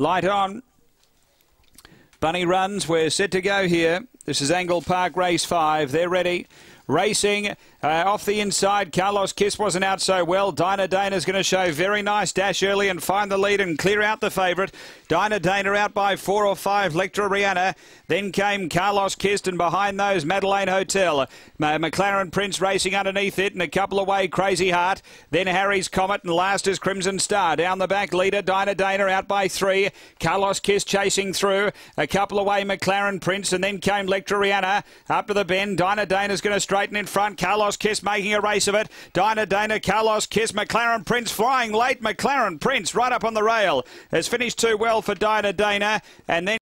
Light on. Bunny runs. We're set to go here. This is Angle Park Race 5. They're ready. Racing uh, off the inside, Carlos Kiss wasn't out so well. Dinah Dana is going to show very nice dash early and find the lead and clear out the favourite. Dinah Dana out by four or five. Lectra Rihanna. Then came Carlos Kiss and behind those Madeleine Hotel. Uh, McLaren Prince racing underneath it and a couple away Crazy Heart. Then Harry's Comet and last is Crimson Star. Down the back leader Dinah Dana out by three. Carlos Kiss chasing through. A couple away McLaren Prince and then came Lectra Rihanna. Up to the bend. Dinah Dana's going to straighten in front. Carlos Kiss making a race of it. Dinah Dana, Carlos Kiss, McLaren Prince flying late. McLaren Prince right up on the rail has finished too well for Dinah Dana. And then